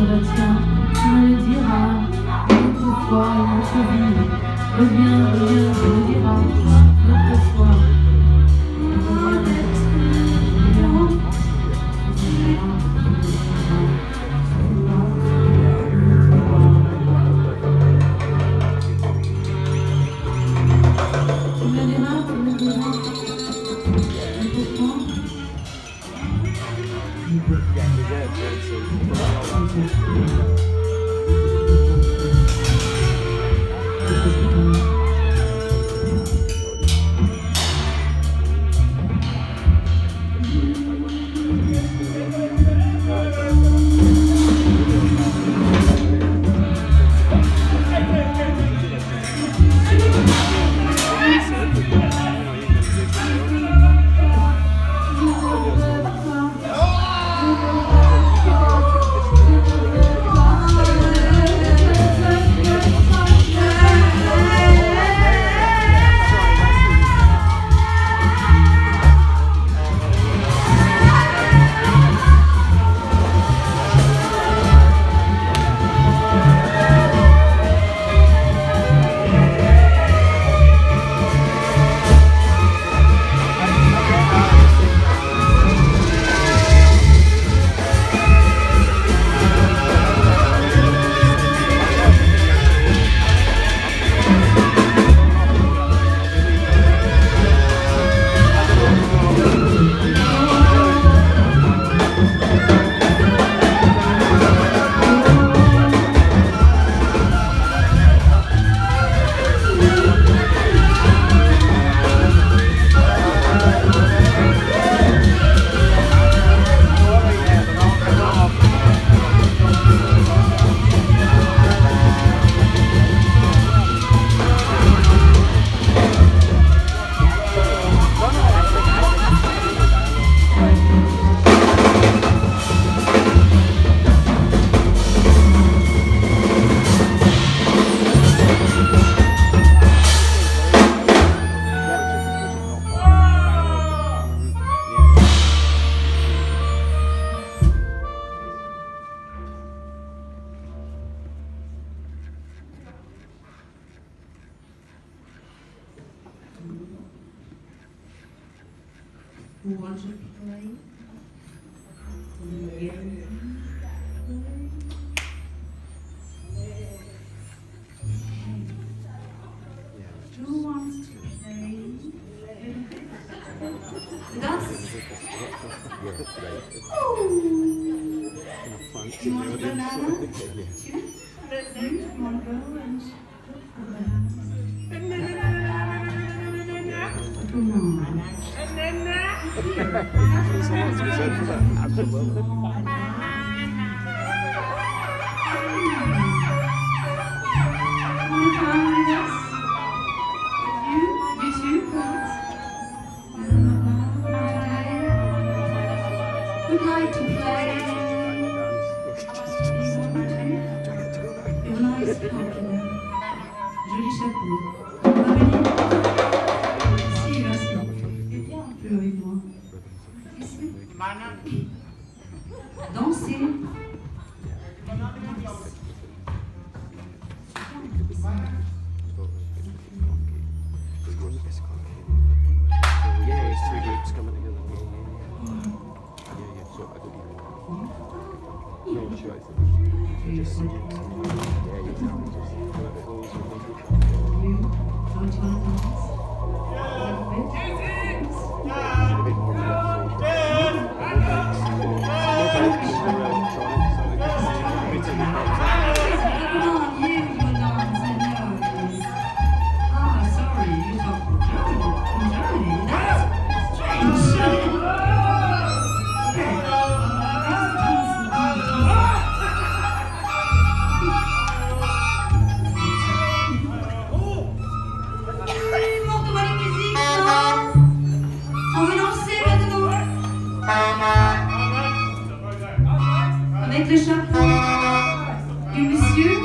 retiens, tu me le diras. Une fois, une autre reviens, reviens, tu me diras. night to play. Your nice partner, Julie Maître Chapeau du monsieur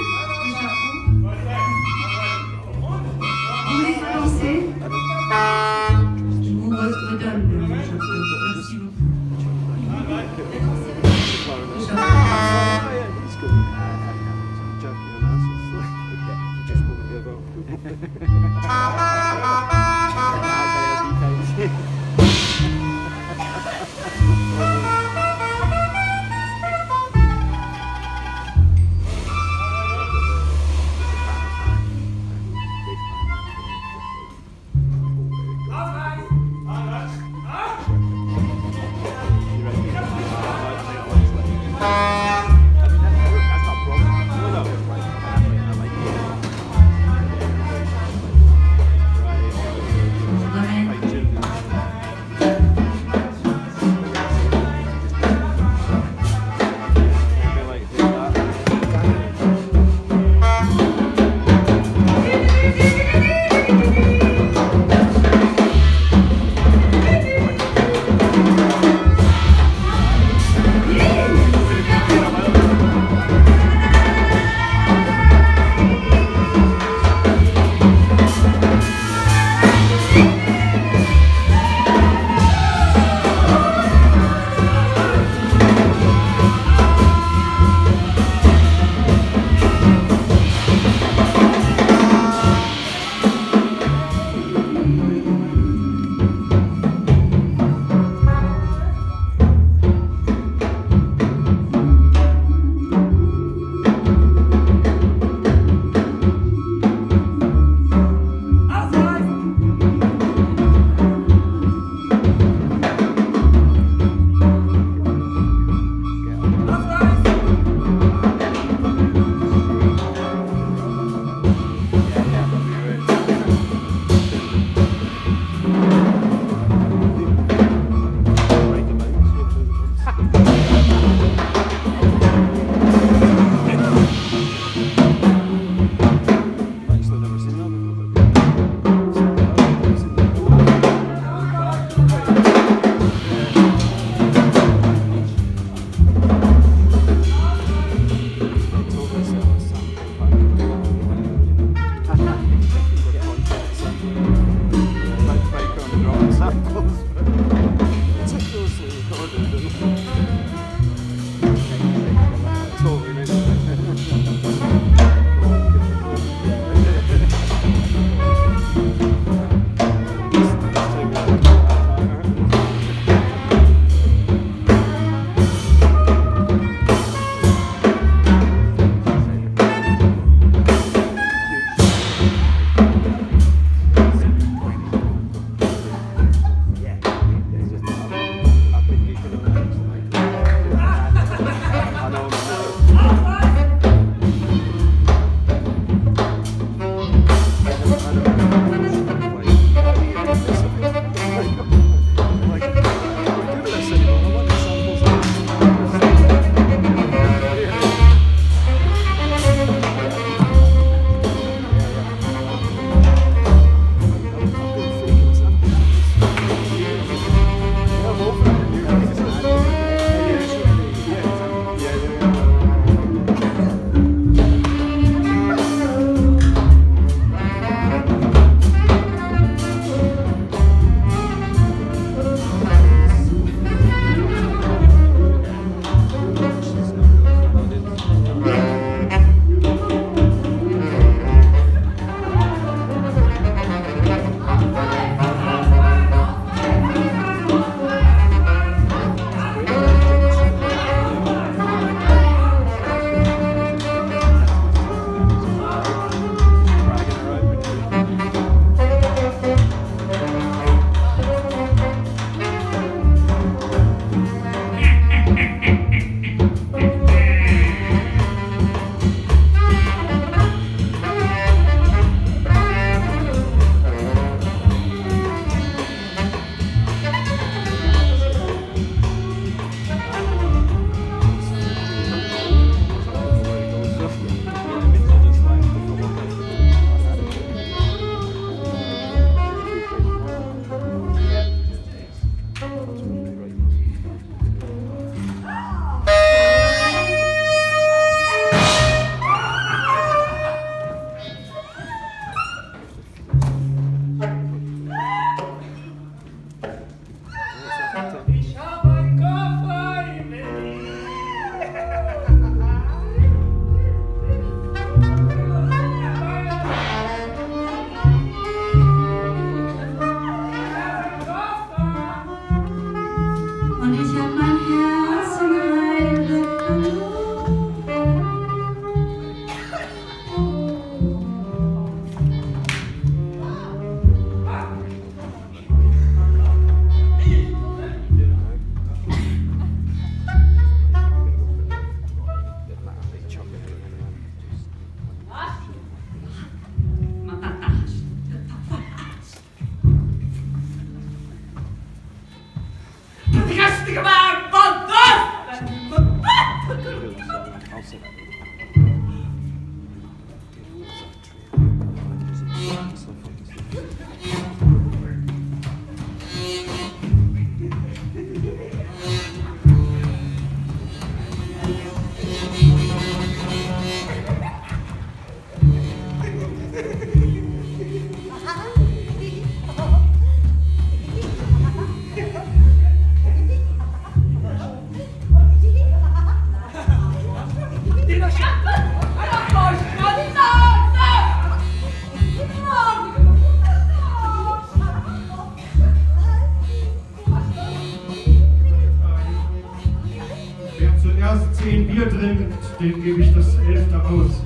zuerst zehn Bier trinkt, dem gebe ich das elfte aus.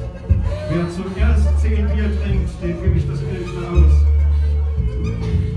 Wer zuerst zehn Bier trinkt, dem gebe ich das elfte aus.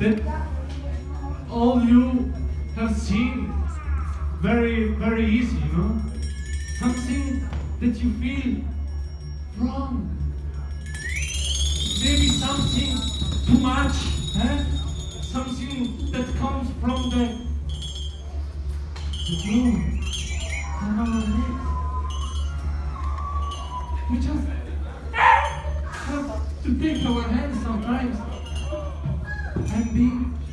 That all you have seen very very easy, you know, something that you feel wrong. Maybe something too much, eh? something that comes from the, the blue, from our. We just have to take our hands sometimes and